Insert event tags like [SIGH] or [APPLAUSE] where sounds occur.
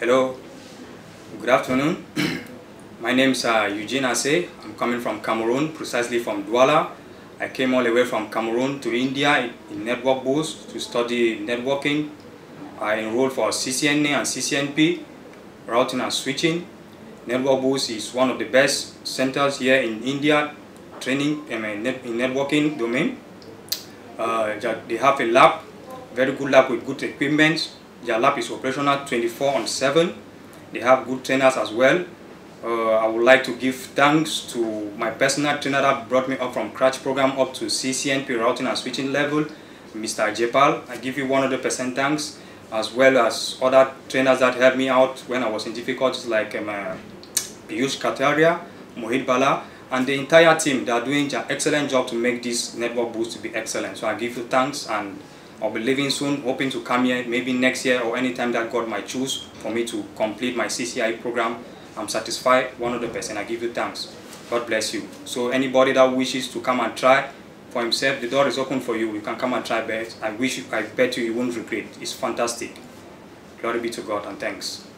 Hello, good afternoon. [CLEARS THROAT] My name is uh, Eugene Aseh. I'm coming from Cameroon, precisely from Douala. I came all the way from Cameroon to India in, Network Bulls to study networking. I enrolled for CCNA and CCNP, routing and switching. Network Bulls is one of the best centers here in India, training in, in networking domain. Uh, they have a lab, very good lab with good equipment. Their lab is operational 24 on 7. They have good trainers as well. Uh, I would like to give thanks to my personal trainer that brought me up from Crash program up to CCNP routing and switching level, Mr. Ajay Pal. I give you 100% thanks, as well as other trainers that helped me out when I was in difficulties like um, uh, Piyush Kataria, Mohit Bhalla, and the entire team. They are doing an excellent job to make this network bulls to be excellent. So I give you thanks and I'll be leaving soon, hoping to come here maybe next year or anytime that God might choose for me to complete my CCIE program. I'm satisfied 100%. I give you thanks. God bless you. So anybody that wishes to come and try for himself, the door is open for you. You can come and try bet. I wish you, I bet you you won't regret. It's fantastic. Glory be to God and thanks.